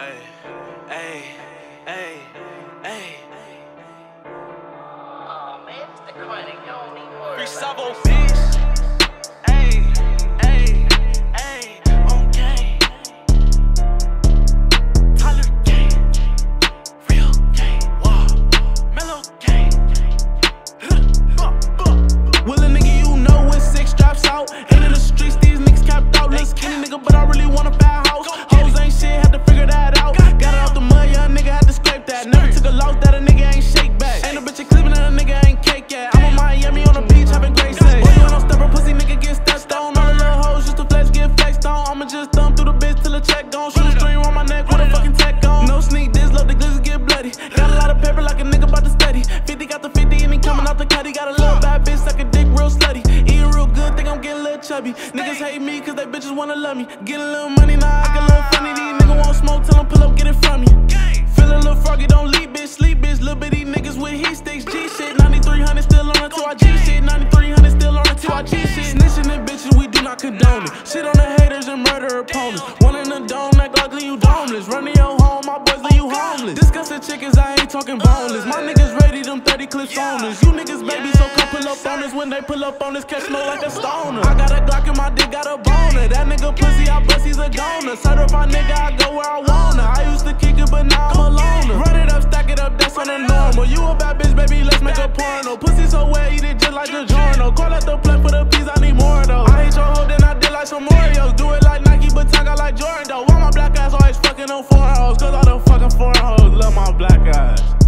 Hey, hey, hey, hey. Free Savo, bitch. Chubby. Niggas hate me cause they bitches wanna love me. Get a little money, now I get a little funny. These niggas want smoke, tell them pull up, get it from me. Feel a little froggy, don't leave, bitch, sleep, bitch. Little bitty niggas with heat sticks, G shit. 9300 still on it to our G shit. 9300 still on it to our G shit. Snitching and bitches, we do not condone it. Shit on the haters and murder opponents. One in the dome, act like you domeless. Running your home, my boys leave you homeless. Chickens, I ain't talking boneless. My niggas ready, them 30 clips on us. You niggas baby, so come pull up on us. When they pull up on us, catch no like a stoner. I got a Glock in my dick, got a boner. That nigga pussy, I bust, he's a goner. Certified nigga, I go where I wanna. I used to kick it, but now I'm a loner. Run it up, stack it up, that's on the normal. You a bad bitch, baby, let's make a porno. Pussy so wet, eat it just like the journal. Call out the plate for the peas, I need more though. always fucking on four hoes, cause all the fucking four hoes love my black eyes.